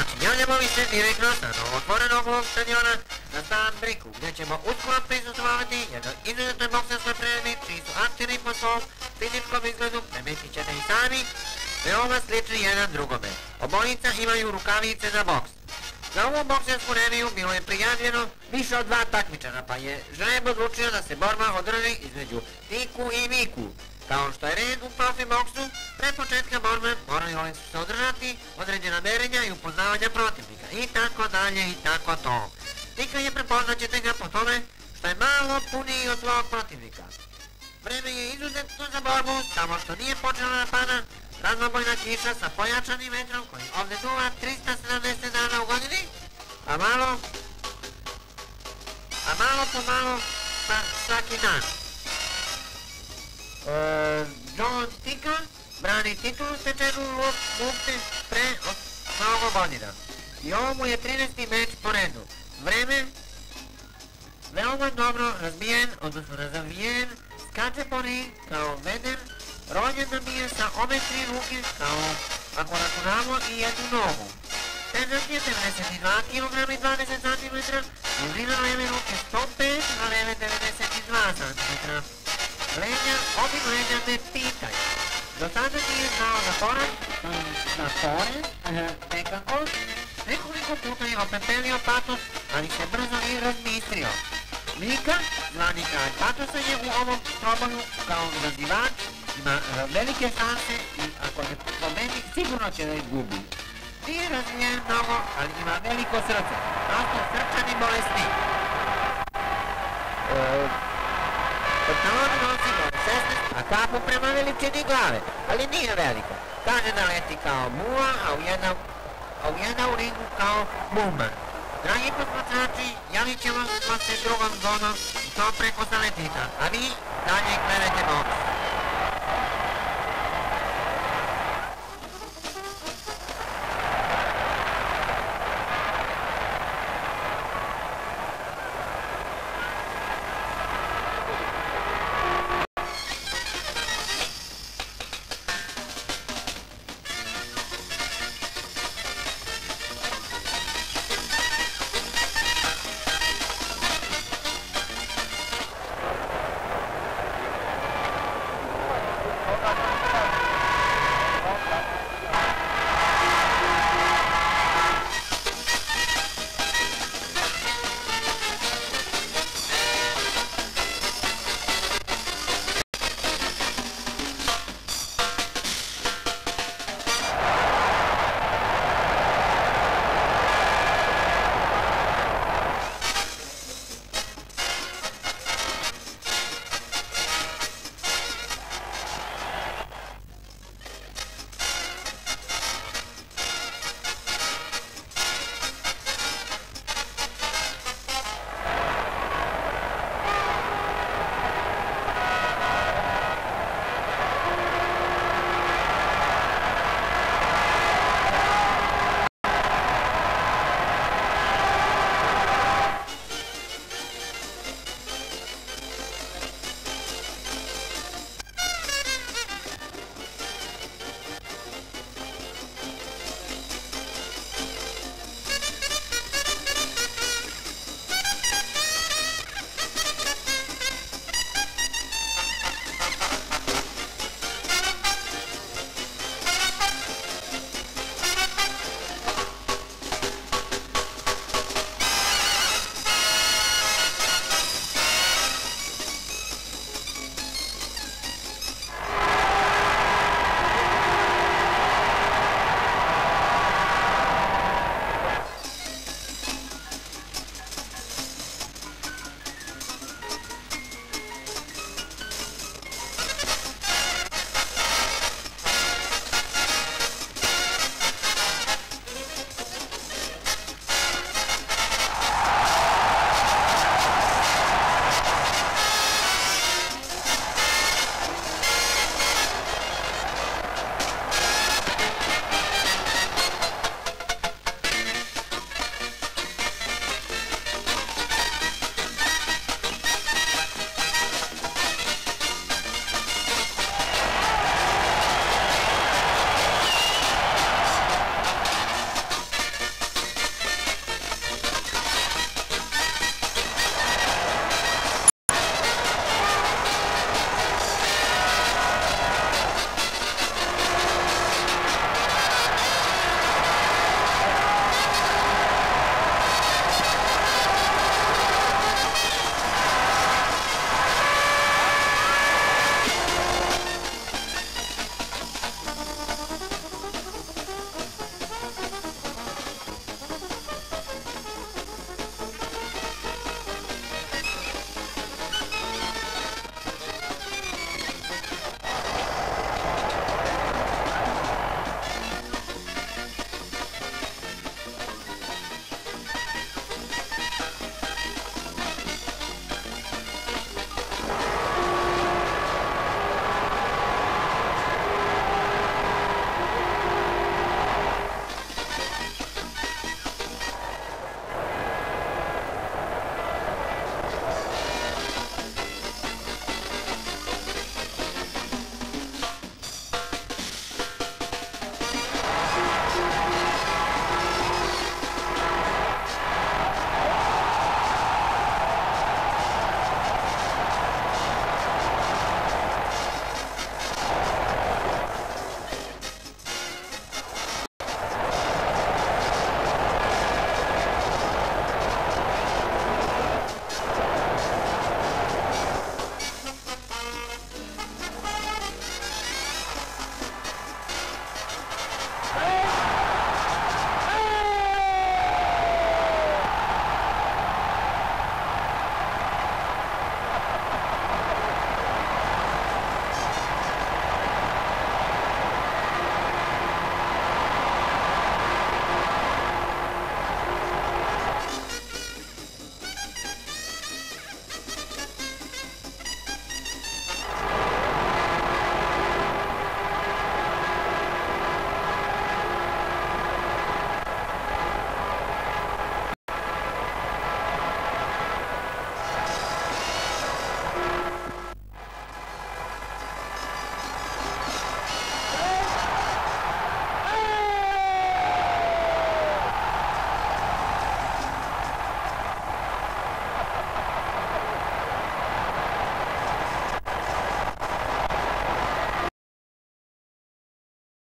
Dragi posmatrači, javljamo vi se direktno sa novotvorenog ovog stadiona na Stan Briku, gdje ćemo uskoro prisustvovati jednoj izuzetnoj bokserskoj priredbi, čiji su akteri po svom fizičkom izgledu, primijetit ćete i sami, veoma slični jedan drugome. Obojica imaju rukavice za boks. Za ovu boksersku reviju bilo je prijavljeno više od dva takmičara, pa je žreb odlučio da se borba održi između Tiku i Miku. Kao što je red u profi boksu, pre početka borbe morali su se održati određena merenja i upoznavanja protivnika i tako dalje i tako to. Tika je prepoznat ćete ga po tome što je malo puniji od svog protivnika. Vreme je izuzetno za borbu, samo što nije počela da pada raznobojna kiša sa pojačanim vetrom koji ovdje duva 370 dana u godini, a malo, a malo po malo pa svaki dan. E, John Tika brani titulu stečenu u mufti pre mnogo godina. I ovo mu je 13. meč po redu. Vreme veoma dobro razbijen, odnosno razavijen, skače po ring kao veder, rođen da bije sa obe tri ruke kao ako računamo i jednu nogu. Težak je 92 kg i 20 cm, dužina leve ruke 105, a leve 92 cm. Leđa, obim leđa ne pitaj. Do sada nije znao za pored, za pored, nekako, nekoliko puta je opepelio patos, ali se brzo i razmistrio. Mika, zvani kralj patosa je u ovom proboju kao zazivač, ima velike šanse i ako ne pobedi sigurno će da izgubi. Nije razvijen mnogo, ali ima veliko srce, prosto srčani bolesnik. Pantalon nosi od 16, a kapu prema veličini glave, ali nije veliko. Kaže da leti kao muva, a jedna, a jedna u ringu kao buman. Dragi posmatrači, javit ćemo se drugom zonom i to preko saletita, a vi dalje gledajte boks.